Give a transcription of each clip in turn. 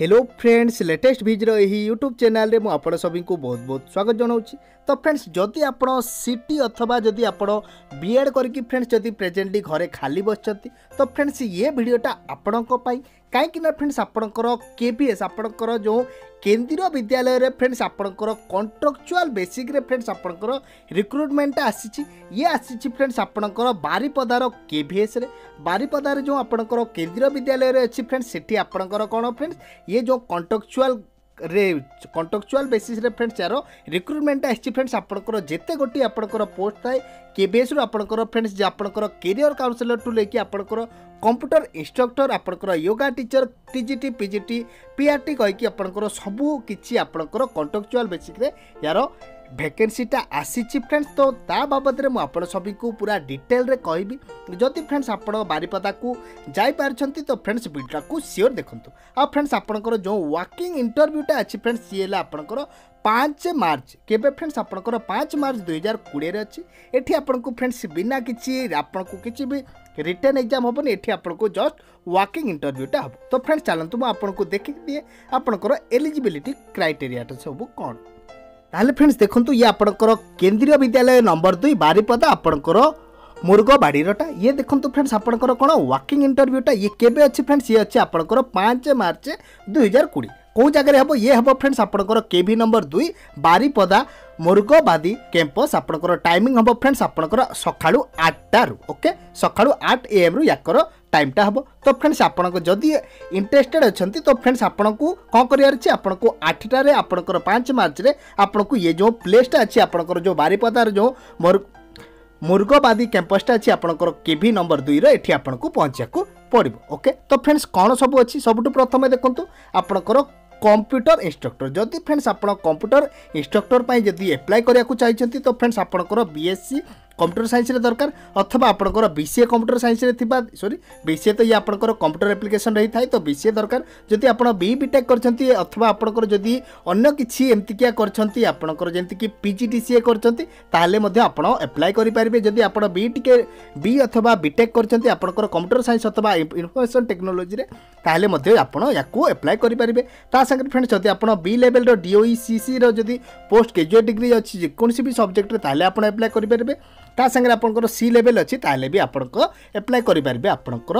hello friends latest भिज्र ଏହି YouTube ଚ୍ୟାନେଲ୍ରେ ମୁଁ ଆପଣ ସଭିଙ୍କୁ ବହୁତ ବହୁତ ସ୍ୱାଗତ ଜଣାଉଛି ତ ଫ୍ରେଣ୍ଡସ୍ ଯଦି ଆପଣ ସି ଟି ଅଥବା ଯଦି ଆପଣ ବି ଏଡ଼୍ କରିକି ଫ୍ରେଣ୍ଡସ୍ ଯଦି ପ୍ରେଜେଣ୍ଟଲି ଘରେ ଖାଲି ବସିଛନ୍ତି ତ ଫ୍ରେଣ୍ଡସ୍ ଇଏ ଭିଡ଼ିଓଟା ଆପଣଙ୍କ ପାଇଁ କାହିଁକିନା ଫ୍ରେଣ୍ଡସ୍ ଆପଣଙ୍କର କେ ବି ଏସ୍ ଆପଣଙ୍କର ଯେଉଁ କେନ୍ଦ୍ରୀୟ ବିଦ୍ୟାଳୟରେ ଫ୍ରେଣ୍ଡସ୍ ଆପଣଙ୍କର କଣ୍ଟ୍ରାକ୍ଚୁଆଲ୍ ବେସିକ୍ରେ ଫ୍ରେଣ୍ଡସ୍ ଆପଣଙ୍କର ରିକ୍ରୁଟମେଣ୍ଟଟା ଆସିଛି ଇଏ ଆସିଛି ଫ୍ରେଣ୍ଡସ୍ ଆପଣଙ୍କର ବାରିପଦାର କେ ଭି ଏସ୍ରେ ବାରିପଦାରେ ଯେଉଁ ଆପଣଙ୍କର କେନ୍ଦ୍ରୀୟ ବିଦ୍ୟାଳୟରେ ଅଛି ଫ୍ରେଣ୍ଡସ୍ ସେଠି ଆପଣଙ୍କର କ'ଣ ଫ୍ରେଣ୍ଡସ୍ ଇଏ ଯେଉଁ କଣ୍ଟ୍ରାକ୍ଚୁଆଲ୍ ରେ କଣ୍ଟ୍ରାକ୍ଚୁଆଲ୍ ବେସିସ୍ରେ ଫ୍ରେଣ୍ଡସ୍ ଏହାର ରିକ୍ରୁଟମେଣ୍ଟଟା ଆସିଛି ଫ୍ରେଣ୍ଡସ୍ ଆପଣଙ୍କର ଯେତେ ଗୋଟିଏ ଆପଣଙ୍କର ପୋଷ୍ଟ ଥାଏ କେବିଏସ୍ରୁ ଆପଣଙ୍କର ଫ୍ରେଣ୍ଡସ୍ ଯେ ଆପଣଙ୍କର କେରିୟର କାଉନସିଲର୍ଠୁ ନେଇକି ଆପଣଙ୍କର କମ୍ପ୍ୟୁଟର ଇନ୍ଷ୍ଟ୍ରକ୍ଟର ଆପଣଙ୍କର yoga teacher TGT PGT PRT କହିକି ଆପଣଙ୍କର ସବୁ କିଛି ଆପଣଙ୍କର କଣ୍ଟ୍ରାକ୍ଚୁଆଲ୍ ବେସିକ୍ରେ ଏହାର ভ্যাকেন্সিটা আসিছি ফ্রেন্ডস তো তা বাবদরে মু আপন সবিকু পুরা ডিটেলরে কইবি যদি ফ্রেন্ডস আপন কু যাই পারছন্তি তো ফ্রেন্ডস ভিডিওটা কু সিওর দেখন্তু আর ফ্রেন্ডস আপনকর যে ওয়াকিং ইন্টারভিউটা আছে ফ্রেন্ডস সিয়ে হলা আপনকর পাঁচ মার্চ কেবে ফ্রেন্ডস আপনার পাঁচ মার্চ দুই হাজার কোড়িয়ে অছি এটি আপনার ফ্রেন্ডস বিনা কিছু আপনার কিছু বি রিটেন এক্সাম হবনি এটি আপনার জস্ট ওয়াকিং ইন্টরভ্यूটা হব তো ফ্রেন্ডস চালু মু আপনার দেখি দিয়ে আপনার এলিজিবিলিটি ক্রাইটেরিয়াটা সব কম ତାହେଲେ ଫ୍ରେଣ୍ଡସ୍ ଦେଖନ୍ତୁ ଇଏ ଆପଣଙ୍କର କେନ୍ଦ୍ରୀୟ ବିଦ୍ୟାଳୟ ନମ୍ବର ଦୁଇ ବାରିପଦା ଆପଣଙ୍କର ମୁରୁଗବାଡ଼ିରଟା ଇଏ ଦେଖନ୍ତୁ ଫ୍ରେଣ୍ଡସ୍ ଆପଣଙ୍କର କ'ଣ ୱାକିଂ ଇଣ୍ଟରଭ୍ୟୁଟା ଇଏ କେବେ ଅଛି ଫ୍ରେଣ୍ଡସ୍ ଇଏ ଅଛି ଆପଣଙ୍କର ପାଞ୍ଚ ମାର୍ଚ୍ଚ ଦୁଇହଜାର କୋଡ଼ିଏ কেউ জায়গায় হব ইয়ে হব ফ্রেন্ডস আপনার কেভি নম্বর দুই বারিপদা মুরগবাদী ক্যাম্পস আপনার টাইমিং হব ফ্রেন্ডস আপনার সকাল আটটার ওকে সকাল আট এ এম রু ইয়াকর টাইমটা হব তো ফ্রেন্ডস আপনার যদি ইন্টারেস্টেড অনেক তো ফ্রেন্ডস আপনার কম করার আছে আপনার আঠটার আপনার পাঁচ মার্চরে আপনার ইয়ে যে প্লেসটা আছে আপনার যে বারিপদার যে মুরগবাদী ক্যাম্পসটা আছে আপনার কেভি নম্বর দুইর এটি আপনার পৌঁছাক পড়ব ওকে তো ফ্রেন্ডস କ'ଣ ସବୁ ଅଛି ସବୁଠୁ ପ୍ରଥମେ ଦେଖନ୍ତୁ ଆପଣଙ୍କର কম্পুটর ইনস্ট্রক্টর যদি ফ্রেন্ডস আপনার কম্পুটর ইনস্ট্রক্টর যদি এপ্লাই করা চাইছেন তো ফ্রেন্ডস আপনার বিএসসি কম্পুটর সাইন্সরে দরকার অথবা আপনার বিসিএ কম্পুটর সাইন্সরে থাকা সরি বিসিএ তো ইয়ে আপনার কম্পুটর আপ্লিকেসন রয়ে থাকে তো বিসিএ দরকার যদি আপনার বি বিটেক করছেন অথবা আপনার যদি অন্য কিছু এমতিকিয়া করছেন আপনার যেমিকি পিজিডিসিএ করছেন তাহলে আপনার আপ্লাই করে পারবে যদি আপনার বি টিকে বি অথবা বিটেক করছেন আপনার কম্পুটর সাইন্স অথবা ইনফরমেশন টেকনোলোজিরে তাহলে আপনার ইয়াকু আপ্লাই করে পারবে তা সাথে ফ্রেন্ডস যদি আপনার বি লেভেলর ডিওইসিসির যদি পোস্ট গ্রাজুয়েট ডিগ্রি অনেক যেকোন সবজেক্টরে তাহলে আপনার আপ্লাই করে পারবে ତା ସାଙ୍ଗରେ ଆପଣଙ୍କର ସି ଲେଭେଲ୍ ଅଛି ତାହେଲେ ବି ଆପଣଙ୍କ ଆପ୍ଲାଏ କରିପାରିବେ ଆପଣଙ୍କର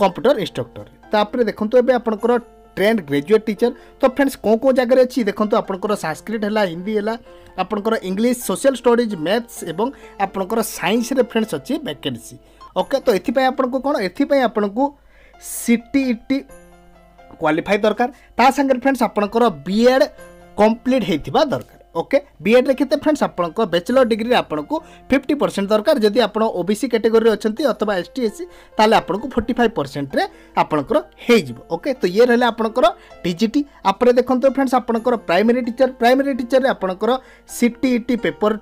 କମ୍ପ୍ୟୁଟର ଇନ୍ଷ୍ଟ୍ରକ୍ଟର ତାପରେ ଦେଖନ୍ତୁ ଏବେ ଆପଣଙ୍କର ট্রেন্ড গ্রাজুয়েট টিচর তো ফ্রেন্ডস কেউ কেউ জায়গায় অছি দেখুন আপনার সাংস্ক্রিট হল হিন্দি হল আপনার ইংলিশ সোশিয়াল স্টডিজ ম্যাথস এবং আপনার সাইন্সরে ফ্রেন্ডস অছি ভ্যাকেন্সি ওকে তো এপাই আপনার কোণ এপাই আপনার সিটিইটি কোয়ালিফাই দরকার তা সাথে ফ্রেন্ডস আপনার বিএড কমপ্লিট হয়ে দরকার ओके बीएड्रे केते फ्रेंड्स आपंक बैचलर डिग्री आपको फिफ्टी परसेंट दरकार जदि आप ओबीसी कैटेगोरी अच्छा अथवा एस टी एस सी तेल आपको फोर्टी फाइव परसेंट आपंकर ओके तो ये रहा आपंकर टीजीटी आप देखते फ्रेंड्स आपंकर प्राइमरी टीचर प्राइमरी टीचर आपंकर सीटीईटी पेपर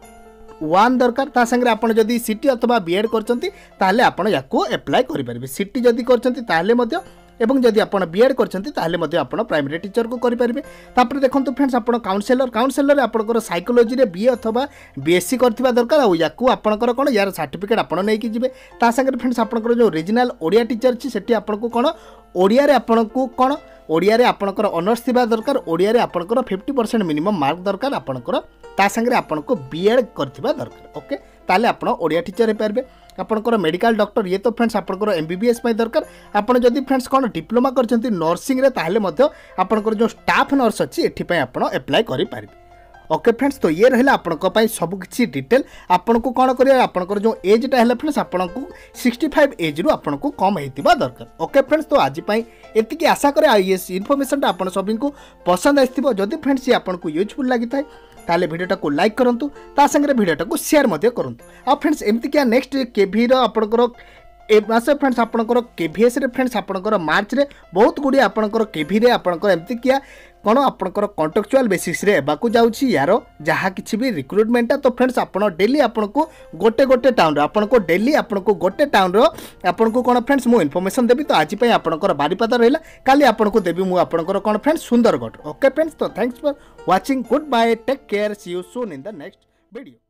ওয়ান दरकार তা সাথে আপনার যদি সিটি অথবা বিএড করছেন তাহলে আপনার ইয়াকু এপ্লাই করে পারবে সিটি যদি করছেন তাহলে মধ্যে এবং যদি আপনার বিএড করছেন তাহলে আপনার প্রাইমেরি টিচর করে তাপরে দেখুন ফ্রেন্ডস আপনার কাউন্সেলর কাউন্সেলর আপনার সাইকোলোজি বিএ অথবা বিএসসি করা দরকার আয়াকু আপনার কোণ ইয়ার সার্টিফিকেট আপনার নিয়ে যাবে তা সাথে ফ্রেন্ডস আপনার যে রিজিনাল ওড়িয়া টিচর আছে সেটি আপনার কোণ ওড়িয়ার আপনার কোণ ওড়িয়ার আপনার অনর্স থাকা দরকার ওড়িয়ার আপনার ফিফটি পরসেন্ট মিনিমম মার্ক দরকার আপনার তা সাথে আপনার বিএড করা দরকার ওকে তাহলে আপনার ওড়িয়া টিচর হয়ে পারবে ଆପଣଙ୍କର ମେଡ଼ିକାଲ ଡକ୍ଟର ଇଏ ତ ଫ୍ରେଣ୍ଡସ୍ ଆପଣଙ୍କର ଏମ୍ ବି ବି ଏସ୍ ପାଇଁ ଦରକାର ଆପଣ ଯଦି ଫ୍ରେଣ୍ଡସ୍ କ'ଣ ଡିପ୍ଲୋମା କରିଛନ୍ତି ନର୍ସିଂରେ ତାହେଲେ ମଧ୍ୟ ଆପଣଙ୍କର ଯେଉଁ ଷ୍ଟାଫ୍ ନର୍ସ ଅଛି ଏଥିପାଇଁ ଆପଣ ଆପ୍ଲାଏ କରିପାରିବେ ଓକେ ଫ୍ରେଣ୍ଡସ୍ ତ ଇଏ ରହିଲା ଆପଣଙ୍କ ପାଇଁ ସବୁକିଛି ଡିଟେଲ୍ ଆପଣଙ୍କୁ କ'ଣ କରିବା ଆପଣଙ୍କର ଯେଉଁ ଏଜ୍ଟା ହେଲା ଫ୍ରେଣ୍ଡସ୍ ଆପଣଙ୍କୁ ସିକ୍ସଟି ଫାଇଭ୍ ଏଜ୍ରୁ ଆପଣଙ୍କୁ କମ୍ ହେଇଥିବା ଦରକାର ଓକେ ଫ୍ରେଣ୍ଡସ୍ ତ ଆଜି ପାଇଁ ଏତିକି ଆଶା କରେ ଆଉ ଇଏ ଇନଫର୍ମେସନ୍ଟା ଆପଣ ସଭିଙ୍କୁ ପସନ୍ଦ ଆସିଥିବ ଯଦି ଫ୍ରେଣ୍ଡସ୍ ଇଏ ଆପଣଙ୍କୁ ୟୁଜଫୁଲ୍ ଲାଗିଥାଏ આલે વિડિયો ટાકો લાઈક કરંતું તા સંગરે વિડિયો ટાકો શેર મધ્ય કરંતું આ ફ્રેન્ડ્સ એમતી કે નેક્સ્ટ વી કે ભી ર આપણકો ଏ ମାସ ଫ୍ରେଣ୍ଡସ୍ ଆପଣଙ୍କର କେଭିଏସ୍ରେ ଫ୍ରେଣ୍ଡସ୍ ଆପଣଙ୍କର ମାର୍ଚ୍ଚରେ ବହୁତ ଗୁଡ଼ିଏ ଆପଣଙ୍କର କେଭିରେ ଆପଣଙ୍କର ଏମିତିକିଆ କ'ଣ ଆପଣଙ୍କର କଣ୍ଟ୍ରାକ୍ଚୁଆଲ୍ ବେସିସ୍ରେ ହେବାକୁ ଯାଉଛି ୟାର ଯାହା କିଛି ବି ରିକ୍ରୁଟମେଣ୍ଟଟା ତ ଫ୍ରେଣ୍ଡସ୍ ଆପଣ ଡେଲି ଆପଣଙ୍କୁ ଗୋଟେ ଗୋଟେ ଟାଉନ୍ର ଆପଣଙ୍କୁ ଡେଲି ଆପଣଙ୍କୁ ଗୋଟେ ଟାଉନ୍ର ଆପଣଙ୍କୁ କ'ଣ ଫ୍ରେଣ୍ଡସ୍ ମୁଁ ଇନଫର୍ମେସନ୍ ଦେବି ତ ଆଜି ପାଇଁ ଆପଣଙ୍କର ବାରିପଦା ରହିଲା କାଲି ଆପଣଙ୍କୁ ଦେବି ମୁଁ ଆପଣଙ୍କର କ'ଣ ଫ୍ରେଣ୍ଡସ୍ ସୁନ୍ଦରଗଡ଼ ଓକେ ଫ୍ରେଣ୍ଡସ୍ ତ thanks for watching good bye take care see you soon in the next video